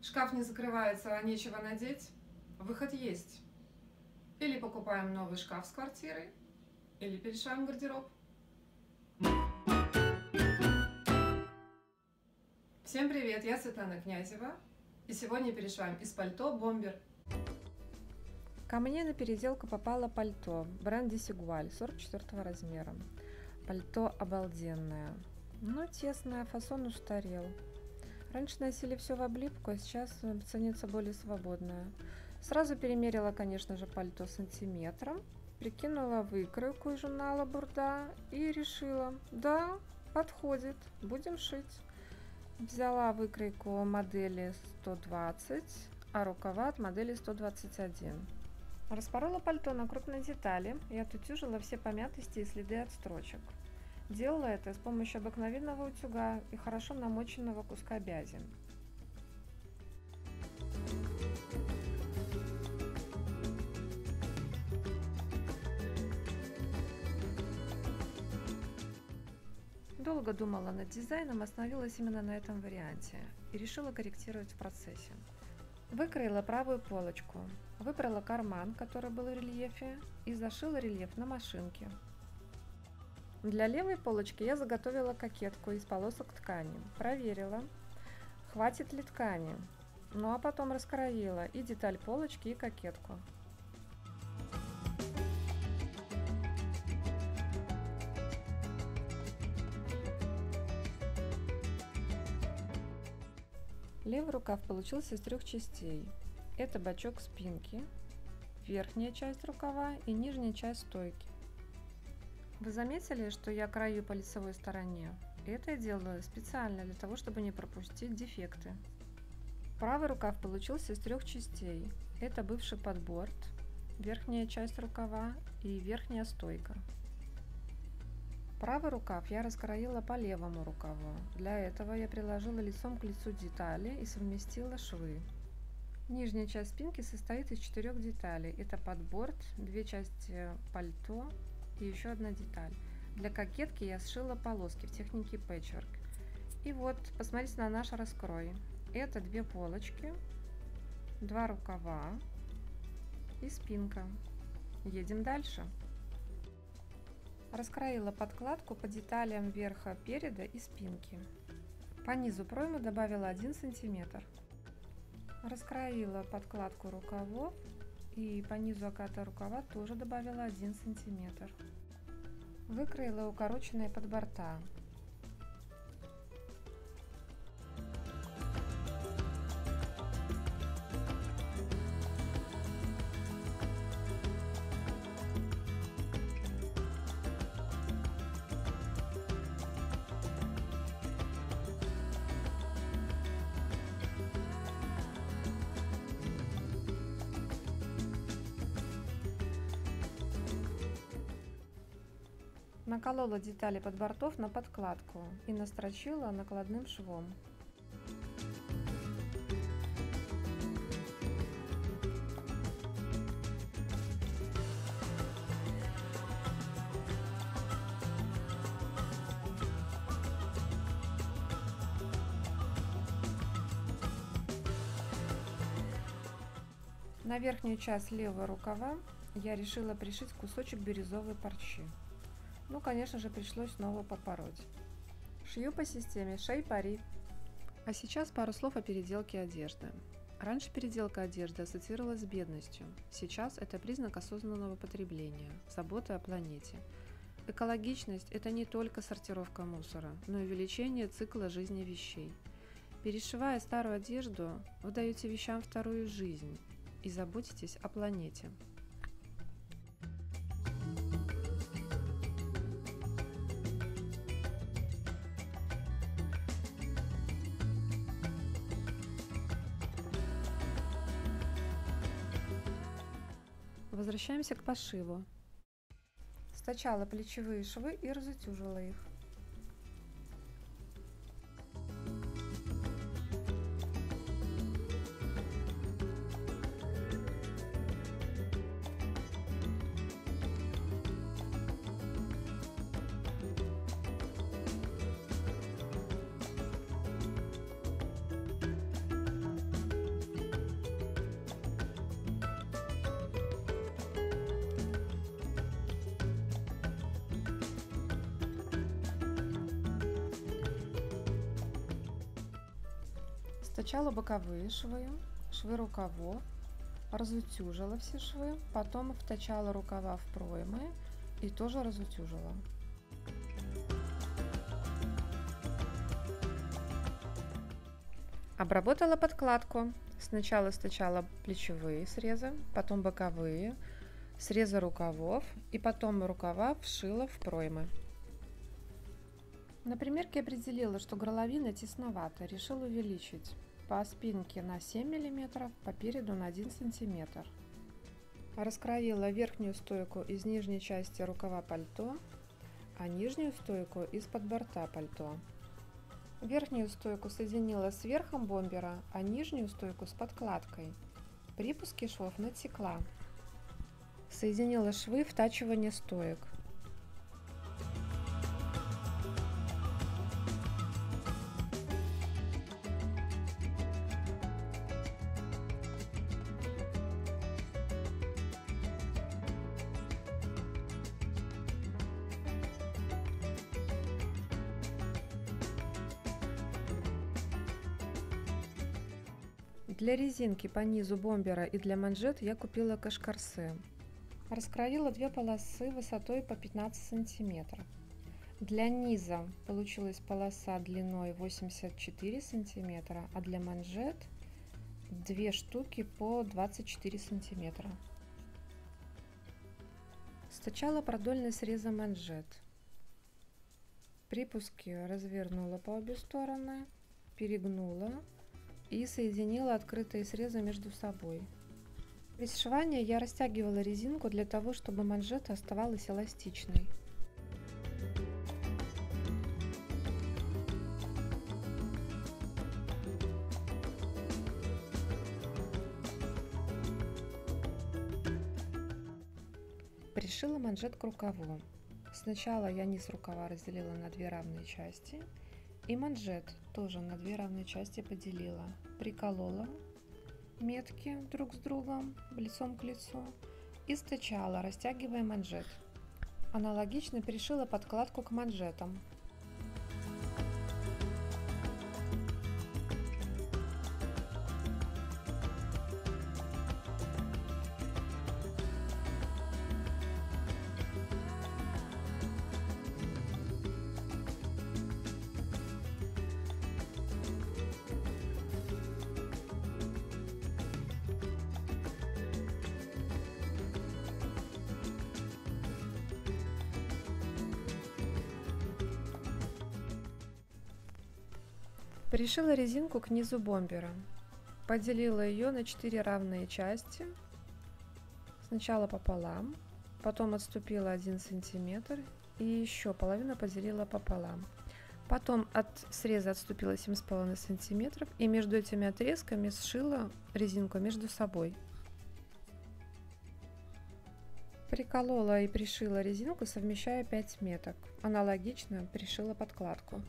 Шкаф не закрывается, а нечего надеть? Выход есть. Или покупаем новый шкаф с квартирой, или перешиваем гардероб. Всем привет, я Светлана Князева, и сегодня перешиваем из пальто бомбер. Ко мне на переделку попало пальто бренд Desigual 44 размера. Пальто обалденное, но тесное, фасон устарел. Раньше носили все в облипку, а сейчас ценится более свободное. Сразу перемерила, конечно же, пальто сантиметром, прикинула выкройку из журнала Бурда и решила, да, подходит, будем шить. Взяла выкройку модели 120, а рукава от модели 121. Распорола пальто на крупные детали и отутюжила все помятости и следы от строчек. Делала это с помощью обыкновенного утюга и хорошо намоченного куска бязи. Долго думала над дизайном, остановилась именно на этом варианте и решила корректировать в процессе. Выкроила правую полочку, выбрала карман, который был в рельефе, и зашила рельеф на машинке. Для левой полочки я заготовила кокетку из полосок ткани, проверила, хватит ли ткани, ну а потом раскроила и деталь полочки, и кокетку. Левый рукав получился из трех частей. Это бачок спинки, верхняя часть рукава и нижняя часть стойки. Вы заметили, что я краю по лицевой стороне? Это я делаю специально для того, чтобы не пропустить дефекты. Правый рукав получился из трех частей. Это бывший подборд, верхняя часть рукава и верхняя стойка. Правый рукав я раскроила по левому рукаву. Для этого я приложила лицом к лицу детали и совместила швы. Нижняя часть спинки состоит из четырех деталей. Это подборд, две части пальто и еще одна деталь. Для кокетки я сшила полоски в технике Patchwork. И вот, посмотрите на наш раскрой. Это две полочки, два рукава и спинка. Едем дальше. Раскроила подкладку по деталям верха переда и спинки. По низу проймы добавила 1 сантиметр. Раскроила подкладку рукавов и по низу оката рукава тоже добавила 1 сантиметр. Выкроила укороченные подборта. Наколола детали подбортов на подкладку и настрочила накладным швом. На верхнюю часть левого рукава я решила пришить кусочек бирюзовой парчи. Ну, конечно же, пришлось снова попороть. Шью по системе шей-пари. А сейчас пару слов о переделке одежды. Раньше переделка одежды ассоциировалась с бедностью. Сейчас это признак осознанного потребления, заботы о планете. Экологичность – это не только сортировка мусора, но и увеличение цикла жизни вещей. Перешивая старую одежду, вы даете вещам вторую жизнь и заботитесь о планете. Возвращаемся к пошиву. Сначала плечевые швы и разутюжила их. Сначала боковые швы, швы рукавов, разутюжила все швы, потом втачала рукава в проймы и тоже разутюжила. Обработала подкладку. Сначала стачала плечевые срезы, потом боковые, срезы рукавов и потом рукава вшила в проймы. На примерке определила, что горловина тесновата, решила увеличить по спинке на 7 мм, по переду на 1 см. Раскроила верхнюю стойку из нижней части рукава пальто, а нижнюю стойку из-под борта пальто. Верхнюю стойку соединила с верхом бомбера, а нижнюю стойку с подкладкой. Припуски швов натекла. Соединила швы втачивания стоек. Для резинки по низу бомбера и для манжет я купила кашкарсы. Раскроила две полосы высотой по 15 сантиметров. Для низа получилась полоса длиной 84 сантиметра, а для манжет две штуки по 24 сантиметра. Стачала продольный среза манжет. Припуски развернула по обе стороны, перегнула и соединила открытые срезы между собой. При сшивании я растягивала резинку для того, чтобы манжета оставалась эластичной. Пришила манжет к рукаву. Сначала я низ рукава разделила на две равные части и манжет тоже на две равные части поделила. Приколола метки друг с другом, лицом к лицу и стачала, растягивая манжет. Аналогично перешила подкладку к манжетам. Пришила резинку к низу бомбера. Поделила ее на 4 равные части. Сначала пополам, потом отступила 1 сантиметр и еще половину поделила пополам. Потом от среза отступила 7,5 сантиметров и между этими отрезками сшила резинку между собой. Приколола и пришила резинку, совмещая 5 меток. Аналогично пришила подкладку.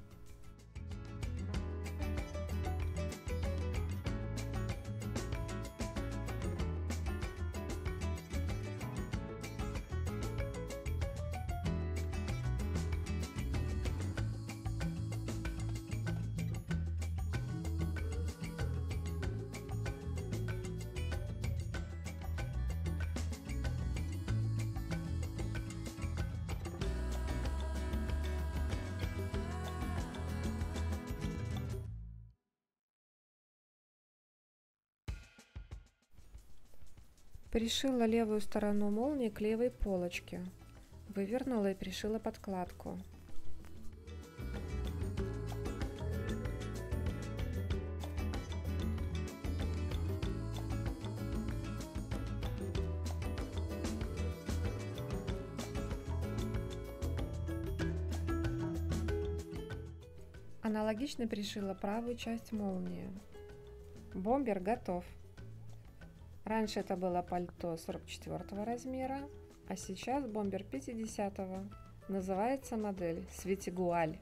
Пришила левую сторону молнии к левой полочке. Вывернула и пришила подкладку. Аналогично пришила правую часть молнии. Бомбер готов. Раньше это было пальто 44 размера, а сейчас бомбер 50. -го. Называется модель Светигуаль.